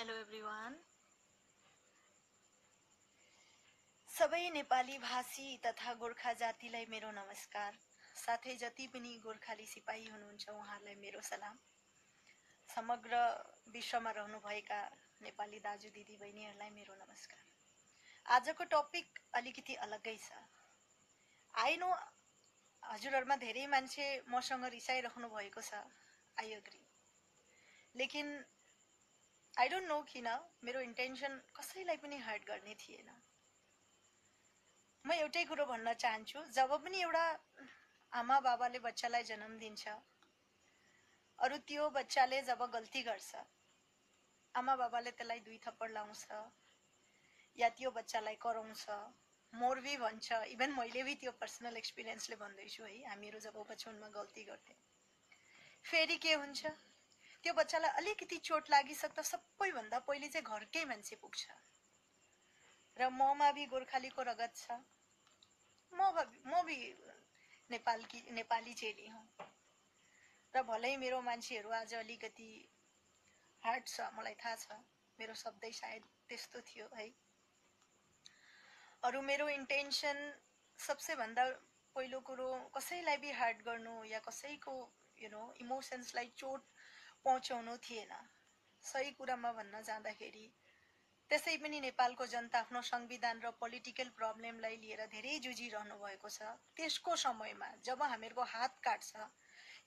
Hello everyone सबै नेपाली भाषी तथा गोर्खा जातिलाई मेरो नमस्कार। साथै जति पनि गोर्खाली सिपाही हुनुहुन्छ उहाँहरूलाई मेरो सलाम। समग्र विश्वमा रहनुभएका नेपाली दाजु दिदी बहिनीहरूलाई मेरो नमस्कार। आजको टपिक अलिकति अलग्गै छ। आई नो हजुरहरूमा धेरै मान्छे मसँग रिसाइराख्नु भएको छ आई अग्री लेकिन आई डोन्ट नो किन मेरो इन्टेन्सन कसैलाई पनि हर्ट गर्ने थिएन। म एउटै कुरो भन्न चाहन्छु जब पनि एउटा आमा बाबाले बच्चालाई जन्म दिन्छ अरू त्यो बच्चाले जब गल्ती गर्छ आमा बाबाले त्यसलाई दुई थप्पड लाउँछ या त्यो बच्चालाई कराउँछ मोरबी भन्छ इभन मैले भी त्यो पर्सनल एक्सपिरियन्सले भन्दैछु है हामीहरू जब बचपनमा गल्ती गर्थ्यौँ फेरि के हुन्छ? त्यो बच्चालाई अलिकति चोट लागिसक्दा सबैभन्दा पहिले चाहिँ घरकै मान्छे पुग्छ। र ममा भी गोर्खालीको रगत छ। म म भी नेपालकी नेपाली चेली हुँ। र भलै मेरो मान्छेहरू आज अलिकति हार्ड छ मलाई थाहा छ। मेरो शब्दै सायद त्यस्तो थियो है। अरू मेरो इन्टेन्सन सबसे भन्दा पहिलो कुरो कसैलाई बी हार्ट गर्नु या कसैको यु नो इमोसन्सलाई चोट पहुँचाउनु थिएन। सही कुरामा भन्न जाँदाखेरि त्यसै पनि नेपालको जनता आफ्नो संविधान र पोलिटिकल प्रब्लमलाई लिएर धेरै जुझिरहनु भएको छ। त्यसको समयमा जब हामीहरूको हात काट्छ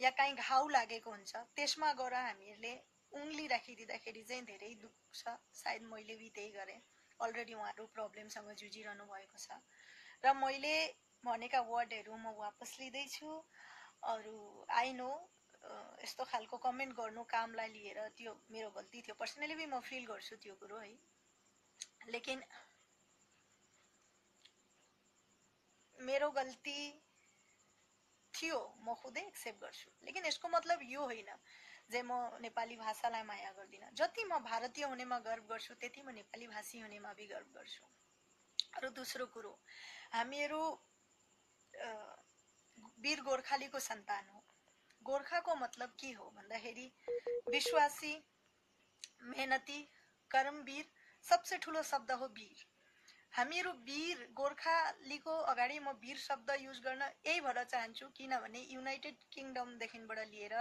या काहीँ घाउ लागेको हुन्छ त्यसमा गएर हामीहरूले उङ्ली राखिदिँदाखेरि चाहिँ धेरै दुख्छ सायद मैले बि त्यही गरेँ। अलरेडी उहाँहरू प्रब्लमसँग जुझिरहनु भएको छ। र मैले भनेका वर्डहरू म वापस लिँदैछु। अरू आई नो यस्तो खालको कमेन्ट गर्नु कामलाई लिएर त्यो मेरो गल्ती थियो। पर्सनली पनि म फिल गर्छु त्यो कुरो है। लेकिन मेरो गल्ती थियो म खुदै एक्सेप्ट गर्छु। लेकिन यसको मतलब यो होइन जे म नेपाली भाषालाई माया गर्दिनँ। जति म भारतीय हुनेमा गर्व गर्छु त्यति म नेपाली भाषी हुनेमा भी गर्व गर्छु। र दोस्रो कुरो हामीहरू वीर गोर्खालीको सन्तान हो। गोर्खाको मतलब के हो? भन्दाखेरि विश्वासी मेहनती कर्मवीर सबसे ठुलो शब्द हो वीर। हामीहरू वीर गोर्खालीको अगाडि म वीर शब्द युज गर्न यही भएर चाहन्छु किनभने युनाइटेड किङडमदेखिबाट लिएर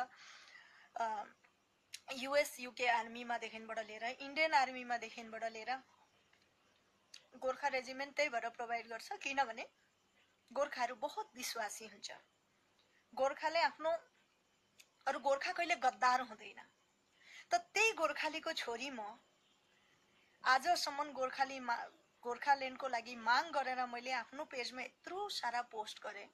युएस युके आर्मीमादेखिबाट लिएर इन्डियन आर्मीमादेखिबाट लिएर गोर्खा रेजिमेन्ट त्यही भएर प्रोभाइड गर्छ किनभने गोर्खाहरू बहुत विश्वासी हुन्छ। गोर्खाले आफ्नो अरू गोर्खा कहिले गद्दार हुँदैन। त त्यही गोर्खालीको छोरी म। आजसम्म गोर्खाली मा गोर्खाल्यान्डको लागि माग गरेर मैले आफ्नो पेजमा यत्रो सारा पोस्ट गरेँ।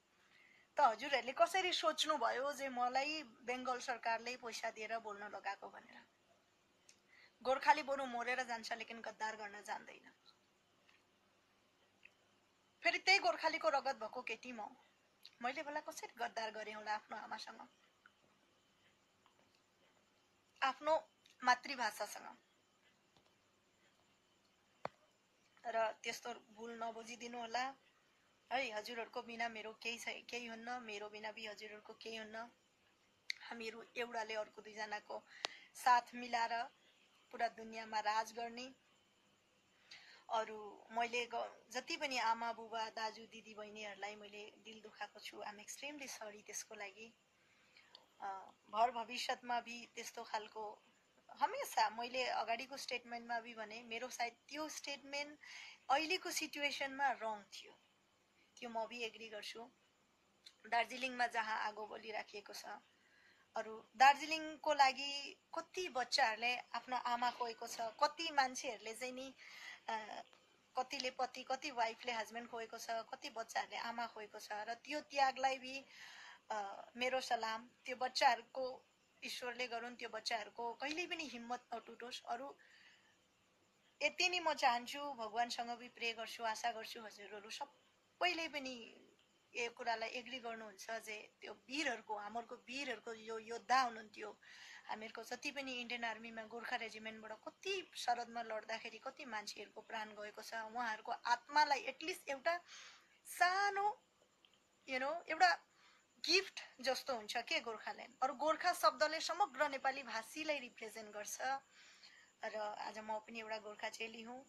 त हजुरहरूले कसरी सोच्नुभयो जे मलाई बेङ्गल सरकारले पैसा दिएर बोल्न लगाएको भनेर? गोर्खाली बरु मरेर जान्छ लेकिन गद्दार गर्न जान्दैन। फेरि त्यही गोर्खालीको रगत भएको केटी म। मैले बेला कसरी गद्दार गरेँ होला आफ्नो आमासँग? आफ्नो मातृभाषासँग। र त्यस्तो भुल नबुझिदिनु होला। है हजुरहरूको बिना मेरो केही छ केही हुन्न मेरो बिना बि हजुरहरूको केही हुन्न। हामीहरू एउटाले अर्को दुईजनाको साथ मिलाएर पुरा दुनियाँमा राज गर्ने। अरू मैले जति पनि आमा बुबा दाजु दिदी बहिनीहरूलाई मैले दिल दुखाएको छु। आम एक्सट्रिमली सरी त्यसको लागि। भविष्यमा बि त्यस्तो खालको हमेसा मैले अगाडिको स्टेटमेन्टमा बि भने मेरो सायद त्यो स्टेटमेन्ट अहिलेको सिचुएसनमा रङ थियो। त्यो म बि एग्री गर्छु। दार्जिलिङमा जहाँ आगो बलिराखिएको छ अरू दार्जिलिङको लागि कति बच्चाहरूले आफ्नो आमा खोएको छ कति मान्छेहरूले चाहिँ नि कतिले पति कति वाइफले हस्बेन्ड खोएको छ कति बच्चाहरूले आमा खोएको छ र त्यो त्यागलाई बि मेरो सलाम। त्यो बच्चाहरूको ईश्वरले गरून् त्यो बच्चाहरूको कहिल्यै पनि हिम्मत नटुटोस्। अरू यति नै म चाहन्छु भगवान्सँग पनि प्रे गर्छु आशा गर्छु हजुरहरू सबैले पनि यो कुरालाई एग्री गर्नुहुन्छ जे त्यो वीरहरूको हाम्रो वीरहरूको यो योद्धा हुनुहुन्थ्यो। हामीहरूको जति पनि इन्डियन आर्मीमा गोर्खा रेजिमेन्टबाट कति सरदमा लड्दाखेरि कति मान्छेहरूको प्राण गएको छ उहाँहरूको आत्मालाई एटलिस्ट एउटा सानो यु नो एउटा गिफ्ट जस्तो हुन्छ के गोर्खाल्यान्ड अरू गोर्खा शब्दले समग्र नेपाली भाषीलाई रिप्रेजेन्ट गर्छ। र आज म पनि एउटा गोर्खा चेली हुँ।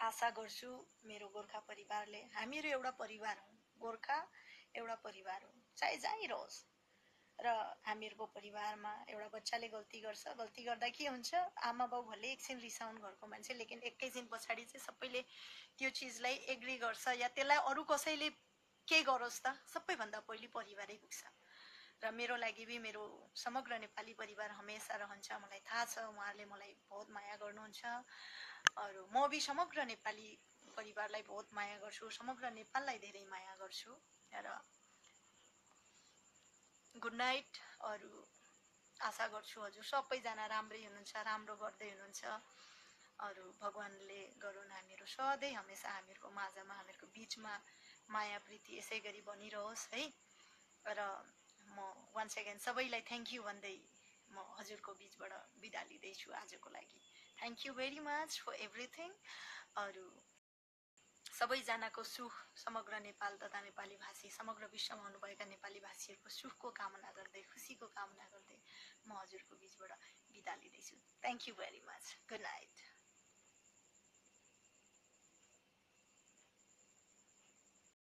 आशा गर्छु मेरो गोर्खा परिवारले हामीहरू एउटा परिवार हौँ। गोर्खा एउटा परिवार हो। चाहे जहीँ रहोस् र हामीहरूको परिवारमा एउटा बच्चाले गल्ती गर्छ। गल्ती गर्दा के हुन्छ? आमा बाउ भले एकछिन रिसाउन् घरको मान्छे लेकिन एकैछिन पछाडि चाहिँ सबैले त्यो चिजलाई एग्री गर्छ या त्यसलाई अरू कसैले के गरोस् त? सबैभन्दा पहिले परिवारै पुग्छ र मेरो लागि पनि मेरो समग्र नेपाली परिवार हमेसा रहन्छ मलाई थाहा छ उहाँहरूले मलाई बहुत माया गर्नुहुन्छ। अरू म भी समग्र नेपाली परिवारलाई बहुत माया गर्छु समग्र नेपाललाई धेरै माया गर्छु। र गुड नाइट अरू आशा गर्छु हजुर सबैजना राम्रै हुनुहुन्छ राम्रो गर्दै हुनुहुन्छ। अरू भगवान्ले गरून् हामीहरू सधैँ हमेसा हामीहरूको माझमा हामीहरूको बिचमा माया प्रीति यसै गरी बनिरहोस् है। र म वान सेकेन्ड सबैलाई थ्याङ्क यू भन्दै म हजुरको बिचबाट बिदा लिँदैछु आजको लागि। Thank you very much for everything अरू सबैजनाको सुख समग्र नेपाल तथा नेपाली भाषी समग्र विश्वमा हुनुभएका नेपाली भाषीहरूको सुखको कामना गर्दै खुसीको कामना गर्दै म हजुरको बिचबाट बिदा लिँदैछु। Thank you very much good night